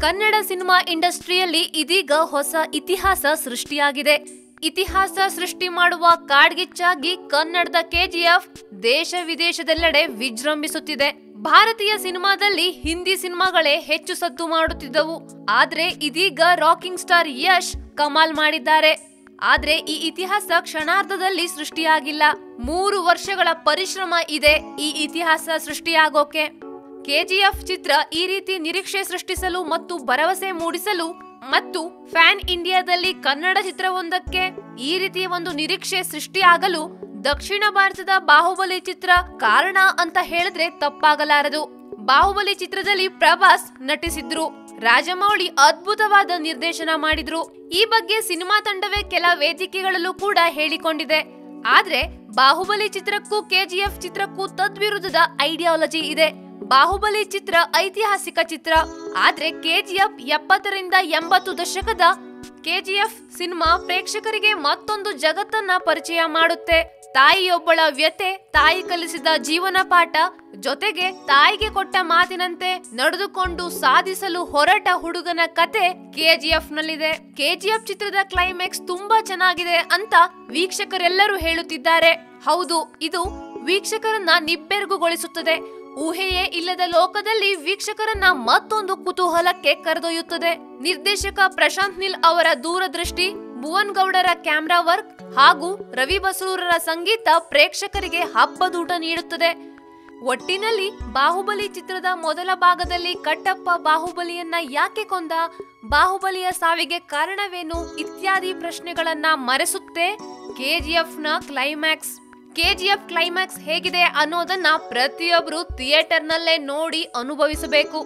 Kannada cinema ಇಂಡಸ್ಟ್ರಿಯಲ್ಲಿ ಇದೀಗ ಹೊಸ ಇತಿಹಾಸ ಸೃಷ್ಟಿಯಾಗಿದೆ. ಇತಿಹಾಸ ಸೃಷ್ಟಿ ಮಾಡುವ ಕಾಡ್ಗಿಚ್ಚಾಗಿ ಕನ್ನಡದ ಕೆಜಿಎಫ್ ದೇಶ ವಿದೇಶದೆಲ್ಲೆಡೆ ವಿಜೃಂಭಿಸುತ್ತಿದೆ. ಭಾರತೀಯ ಸಿನಿಮಾದಲ್ಲಿ ಹಿಂದಿ ಸಿನಿಮಾಗಳೇ ಹೆಚ್ಚು ಸದ್ದು ಮಾಡುತ್ತಿದ್ದವು. ಆದ್ರೆ ಇದೀಗ ರಾಕಿಂಗ್ ಸ್ಟಾರ್ ಯಶ್ ಕಮಾಲ್ ಮಾಡಿದ್ದಾರೆ. ಆದ್ರೆ ಈ ಇತಿಹಾಸ ಕ್ಷಣಾರ್ಧದಲ್ಲಿ ಸೃಷ್ಟಿಯಾಗಿಲ್ಲ. ಮೂರು ವರ್ಷಗಳ ಪರಿಶ್ರಮ ಇದೆ ಈ ಇತಿಹಾಸ ಸೃಷ್ಟಿಯಾಗೋಕೆ. ಕೆಜಿಎಫ್ ಚಿತ್ರ ಈ ರೀತಿ ನಿರೀಕ್ಷೆ ಸೃಷ್ಟಿಸಲು ಮತ್ತು ಭರವಸೆ ಮೂಡಿಸಲು ಮತ್ತು ಫ್ಯಾನ್ ಇಂಡಿಯಾದಲ್ಲಿ ಕನ್ನಡ ಚಿತ್ರವೊಂದಕ್ಕೆ ಈ ರೀತಿಯ ಒಂದು ನಿರೀಕ್ಷೆ ಸೃಷ್ಟಿಯಾಗಲು ದಕ್ಷಿಣ ಭಾರತದ ಬಾಹುಬಲಿ ಚಿತ್ರ ಕಾರಣ ಅಂತ ಹೇಳಿದ್ರೆ ತಪ್ಪಾಗಲಾರದು. ಬಾಹುಬಲಿ ಚಿತ್ರದಲ್ಲಿ ಪ್ರಭಾಸ್ ನಟಿಸಿದ್ರು. ರಾಜಮೌಳಿ ಅದ್ಭುತವಾದ ನಿರ್ದೇಶನ ಮಾಡಿದ್ರು. ಈ ಬಗ್ಗೆ ಸಿನಿಮಾ ತಂಡವೇ ಕೆಲ ವೇದಿಕೆಗಳಲ್ಲೂ ಕೂಡ ಹೇಳಿಕೊಂಡಿದೆ. ಆದ್ರೆ ಬಾಹುಬಲಿ ಚಿತ್ರಕ್ಕೂ ಕೆಜಿಎಫ್ ಚಿತ್ರಕ್ಕೂ ತದ್ವಿರುದ್ಧದ ಐಡಿಯಾಲಜಿ ಇದೆ. ಬಾಹುಬಲಿ ಚಿತ್ರ ಐತಿಹಾಸಿಕ ಚಿತ್ರ. ಆದ್ರೆ ಕೆಜಿಎಫ್ ಎಪ್ಪತ್ತರಿಂದ ಎಂಬತ್ತು ದಶಕದ ಕೆಜಿಎಫ್ ಸಿನಿಮಾ ಪ್ರೇಕ್ಷಕರಿಗೆ ಮತ್ತೊಂದು ಜಗತ್ತನ್ನ ಪರಿಚಯ ಮಾಡುತ್ತೆ. ತಾಯಿಯೊಬ್ಬಳ ವ್ಯತೆ ತಾಯಿ ಕಲಿಸಿದ ಜೀವನ ಪಾಠ, ಜೊತೆಗೆ ತಾಯಿಗೆ ಕೊಟ್ಟ ಮಾತಿನಂತೆ ನಡೆದುಕೊಂಡು ಸಾಧಿಸಲು ಹೊರಟ ಹುಡುಗನ ಕತೆ ಕೆಜಿಎಫ್ ನಲ್ಲಿದೆ ಕೆಜಿಎಫ್ ಚಿತ್ರದ ಕ್ಲೈಮ್ಯಾಕ್ಸ್ ತುಂಬಾ ಚೆನ್ನಾಗಿದೆ ಅಂತ ವೀಕ್ಷಕರೆಲ್ಲರೂ ಹೇಳುತ್ತಿದ್ದಾರೆ. ಹೌದು, ಇದು ವೀಕ್ಷಕರನ್ನ ನಿಬ್ಬೆರಗುಗೊಳಿಸುತ್ತದೆ. ಊಹೆಯೇ ಇಲ್ಲದ ಲೋಕದಲ್ಲಿ ವೀಕ್ಷಕರನ್ನ ಮತ್ತೊಂದು ಕುತೂಹಲಕ್ಕೆ ಕರೆದೊಯ್ಯುತ್ತದೆ. ನಿರ್ದೇಶಕ ಪ್ರಶಾಂತ್ ನಿಲ್ ಅವರ ದೂರದೃಷ್ಟಿ ಭುವನ್ ಗೌಡರ ಕ್ಯಾಮ್ರಾ ವರ್ಕ್ ಹಾಗೂ ರವಿ ಬಸರೂರರ ಸಂಗೀತ ಪ್ರೇಕ್ಷಕರಿಗೆ ಹಬ್ಬದೂಟ ನೀಡುತ್ತದೆ. ಒಟ್ಟಿನಲ್ಲಿ ಬಾಹುಬಲಿ ಚಿತ್ರದ ಮೊದಲ ಭಾಗದಲ್ಲಿ ಕಟ್ಟಪ್ಪ ಬಾಹುಬಲಿಯನ್ನ ಯಾಕೆ ಕೊಂದ? ಬಾಹುಬಲಿಯ ಸಾವಿಗೆ ಕಾರಣವೇನು? ಇತ್ಯಾದಿ ಪ್ರಶ್ನೆಗಳನ್ನ ಮರೆಸುತ್ತೆ. ಕೆಜಿಎಫ್ನ ಕ್ಲೈಮ್ಯಾಕ್ಸ್ ಕೆಜಿಎಫ್ ಕ್ಲೈಮ್ಯಾಕ್ಸ್ ಹೇಗಿದೆ ಅನ್ನೋದನ್ನ ಪ್ರತಿಯೊಬ್ರು ಥಿಯೇಟರ್ನಲ್ಲೇ ನೋಡಿ ಅನುಭವಿಸಬೇಕು.